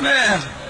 Man.